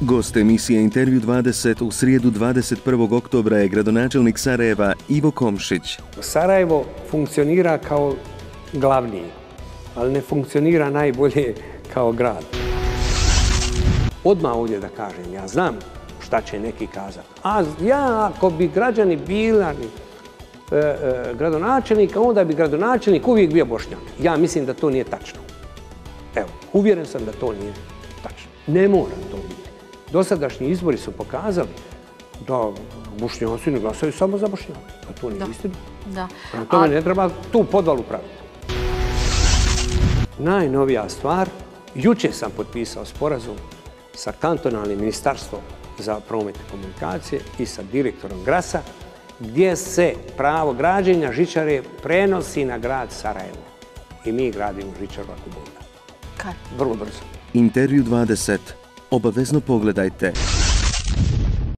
Gost emisije Intervju 20 u srijedu 21. oktobra je gradonačelnik Sarajeva Ivo Komšić. Sarajevo funkcionira kao glavni, ali ne funkcionira najbolje kao grad. Odmah ovdje da kažem, ja znam šta će neki kazati. A ja, ako bi građani bili e, e, gradonačelnika, onda bi gradonačelnik uvijek bio bošnjak. Ja mislim da to nije tačno. Evo, uvjeren sam da to nije tačno. Ne mora. Dosadašnji izbori su pokazali da bošnjaci ne glasaju samo za bošnjaka. Da to nije istina. Da. tome ne treba tu podvalu praviti. Najnovija stvar, juče sam potpisao sporazum sa kantonalnim ministarstvom za promet i komunikacije i sa direktorom Grasa, gdje se pravo građenja žičare prenosi na grad Sarajevo. I mi gradimo žičaru ako Kad? Vrlo brzo. Intervju 20. Obavezno pogledajte.